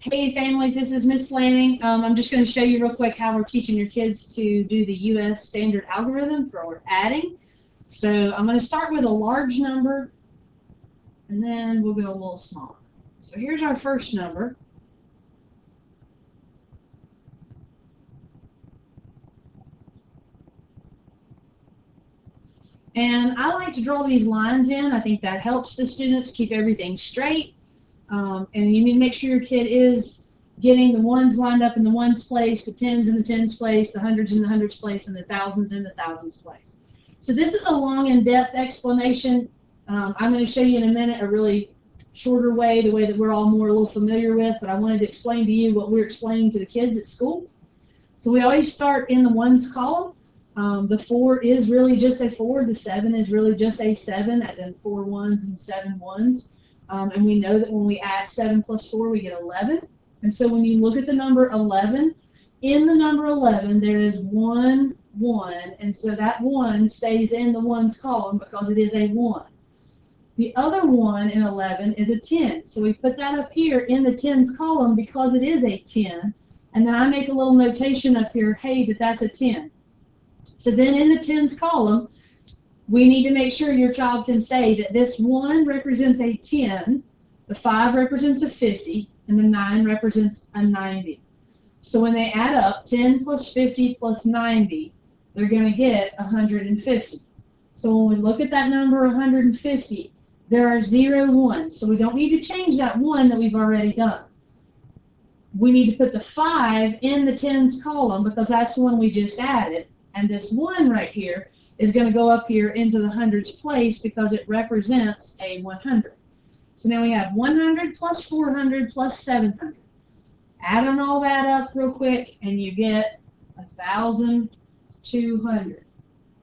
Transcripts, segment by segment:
Hey families, this is Miss Lanning. Um, I'm just going to show you real quick how we're teaching your kids to do the U.S. standard algorithm for adding. So I'm going to start with a large number, and then we'll go a little smaller. So here's our first number. And I like to draw these lines in. I think that helps the students keep everything straight. Um, and you need to make sure your kid is getting the ones lined up in the ones place, the tens in the tens place, the hundreds in the hundreds place, and the thousands in the thousands place. So this is a long and depth explanation. Um, I'm going to show you in a minute a really shorter way, the way that we're all more a little familiar with, but I wanted to explain to you what we're explaining to the kids at school. So we always start in the ones column. Um, the four is really just a four. The seven is really just a seven, as in four ones and seven ones. Um, and we know that when we add 7 plus 4, we get 11. And so when you look at the number 11, in the number 11, there is one 1, and so that 1 stays in the ones column because it is a 1. The other 1 in 11 is a 10, so we put that up here in the tens column because it is a 10, and then I make a little notation up here, hey, that that's a 10. So then in the tens column, we need to make sure your child can say that this 1 represents a 10, the 5 represents a 50, and the 9 represents a 90. So when they add up 10 plus 50 plus 90, they're going to get 150. So when we look at that number 150, there are zero ones. So we don't need to change that 1 that we've already done. We need to put the 5 in the tens column because that's the one we just added. And this 1 right here is going to go up here into the hundreds place because it represents a 100. So now we have 100 plus 400 plus 700. Add all that up real quick and you get 1,200.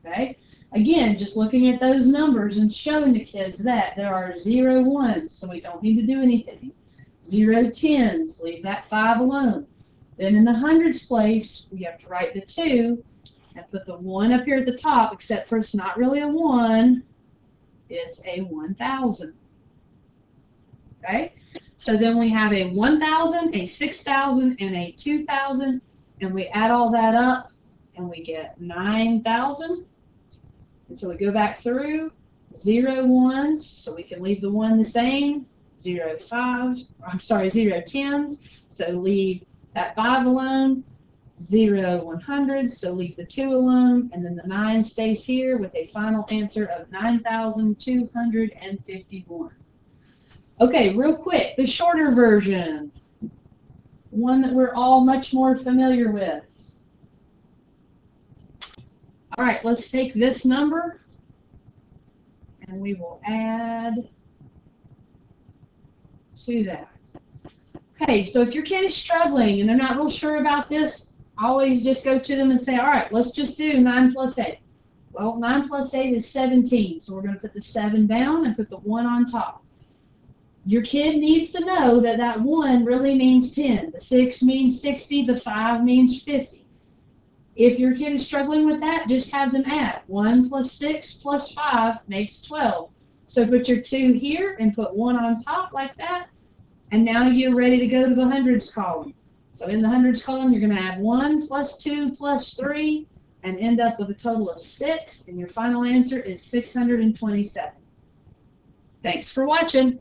Okay? Again, just looking at those numbers and showing the kids that there are zero ones, so we don't need to do anything. Zero tens, leave that 5 alone. Then in the hundreds place, we have to write the 2 and put the 1 up here at the top, except for it's not really a 1, it's a 1,000. Okay? So then we have a 1,000, a 6,000, and a 2,000, and we add all that up, and we get 9,000. And so we go back through, zero ones, so we can leave the 1 the same, zero fives, I'm sorry, zero tens, so leave that 5 alone, 0, 100, so leave the 2 alone, and then the 9 stays here with a final answer of 9,251. Okay, real quick, the shorter version, one that we're all much more familiar with. All right, let's take this number, and we will add to that. Okay, so if your kid is struggling and they're not real sure about this, always just go to them and say, all right, let's just do 9 plus 8. Well, 9 plus 8 is 17, so we're going to put the 7 down and put the 1 on top. Your kid needs to know that that 1 really means 10. The 6 means 60. The 5 means 50. If your kid is struggling with that, just have them add. 1 plus 6 plus 5 makes 12. So put your 2 here and put 1 on top like that. And now you're ready to go to the hundreds column. So in the hundreds column, you're going to add 1 plus 2 plus 3 and end up with a total of 6, and your final answer is 627. Thanks for watching.